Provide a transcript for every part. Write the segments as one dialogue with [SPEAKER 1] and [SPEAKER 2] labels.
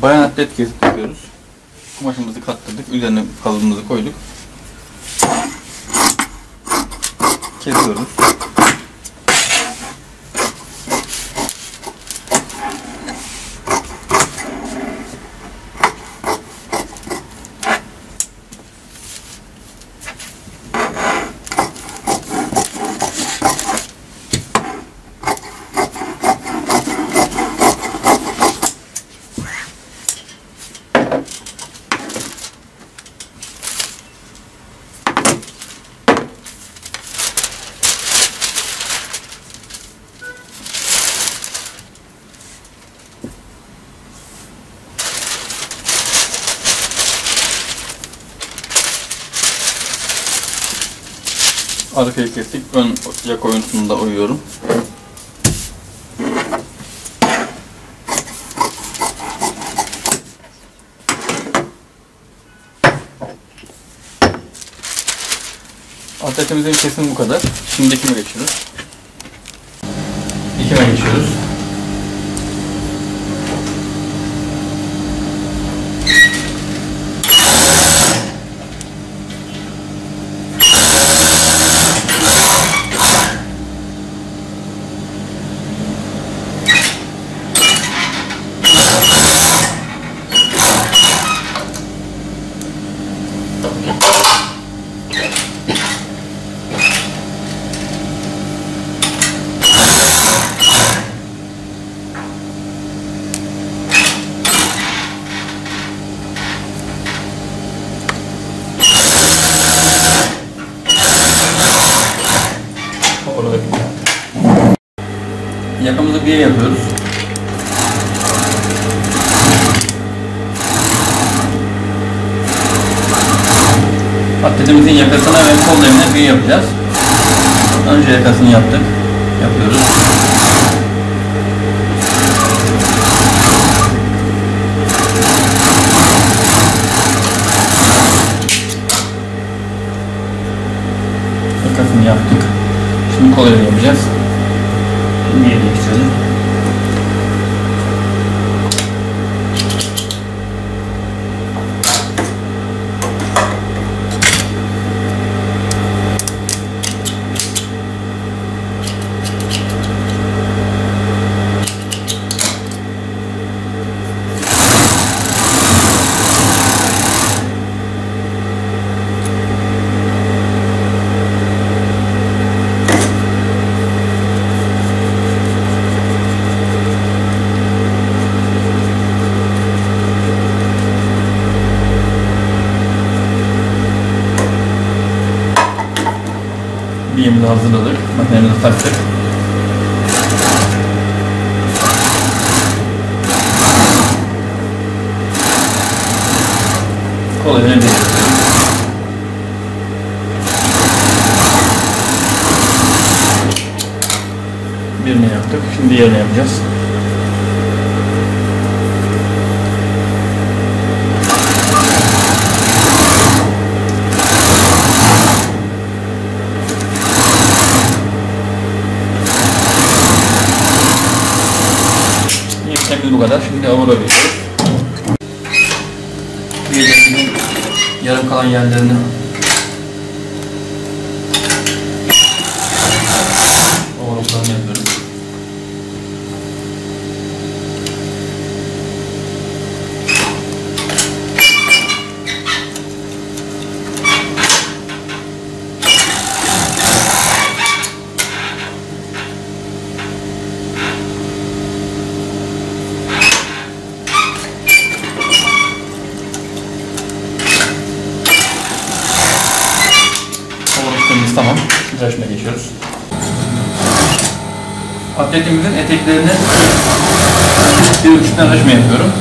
[SPEAKER 1] Bayan atlet kesip yapıyoruz. Kumaşımızı kattırdık. Üzerine kalıbımızı koyduk. Kesiyoruz. Arkayı kestik. Ön yak oyuntusunu da uyuyorum. Atletimizin kesimi bu kadar. Şimdi dikime geçiyoruz. Yakamızı bir yapıyoruz. Atletimizin yakasına ve kol demine bir yapacağız. Önce yakasını yaptık. Yapıyoruz. Yakasını yaptık. Şimdi kol yapacağız. 見え？Biyemizi hazırladık. Makinemizi taktık. Kolayca bir Birini yaptık. Şimdi diğerini yapacağız. İşlemimiz bu kadar. Şimdi hamura geçiyoruz. Üyelerimizin yarım kalan yerlerini hamurlarını yapıyoruz. Tamam. Tıraşına geçiyoruz. Atletimizin eteklerini bir uçtan açma yapıyorum.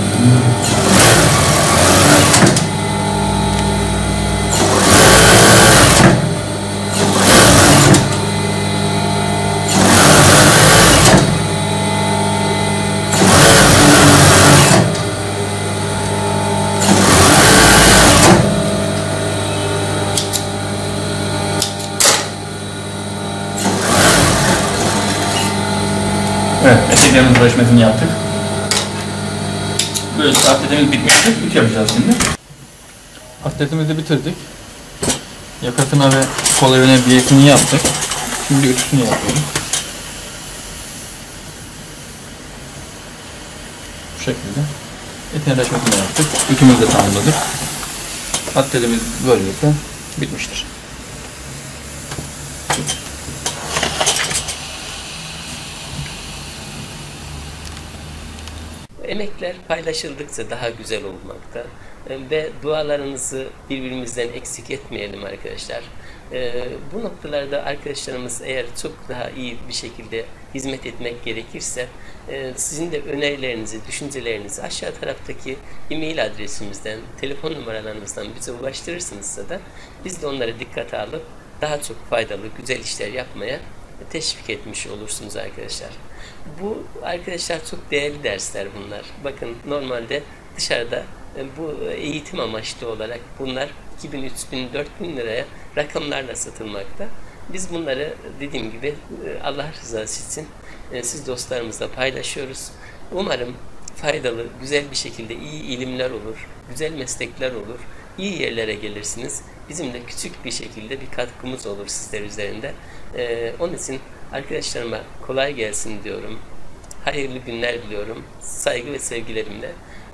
[SPEAKER 1] Eteklerimizin tıraşmasını yaptık. Böyle atletimiz bitmiştir. Ütü yapacağız şimdi. Atletimizi bitirdik. Yakasına ve kol evine biyesini yaptık. Şimdi ütüsünü yapıyoruz. Bu şekilde. Etin reçetini yaptık. Ütümüzü de tamamladık. Atletimiz böylelikle bitmiştir.
[SPEAKER 2] Emekler paylaşıldıkça daha güzel olmakta E, ve dualarınızı birbirimizden eksik etmeyelim arkadaşlar. E, Bu noktalarda arkadaşlarımız eğer çok daha iyi bir şekilde hizmet etmek gerekirse e, sizin de önerilerinizi, düşüncelerinizi aşağı taraftaki e-mail adresimizden, telefon numaralarımızdan bize ulaştırırsınızsa da biz de onları dikkate alıp daha çok faydalı, güzel işler yapmaya teşvik etmiş olursunuz arkadaşlar. Bu arkadaşlar çok değerli dersler bunlar. Bakın normalde dışarıda e, bu eğitim amaçlı olarak bunlar 2000, 3000, 4000 liraya rakamlarla satılmakta. Biz bunları dediğim gibi e, Allah rızası için e, siz dostlarımızla paylaşıyoruz. Umarım faydalı, güzel bir şekilde iyi ilimler olur, güzel meslekler olur, iyi yerlere gelirsiniz. Bizim de küçük bir şekilde bir katkımız olur sizler üzerinde. Ee, onun için arkadaşlarıma kolay gelsin diyorum. Hayırlı günler diliyorum. Saygı ve sevgilerimle.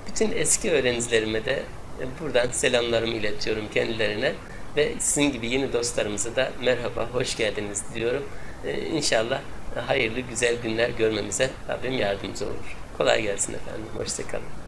[SPEAKER 2] Bütün eski öğrencilerime de e, buradan selamlarımı iletiyorum kendilerine. Ve sizin gibi yeni dostlarımıza da merhaba, hoş geldiniz diyorum. Ee, inşallah hayırlı, güzel günler görmemize Rabbim yardımcı olur. Kolay gelsin efendim. Hoşçakalın.